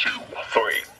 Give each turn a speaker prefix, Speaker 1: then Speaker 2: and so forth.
Speaker 1: two, three.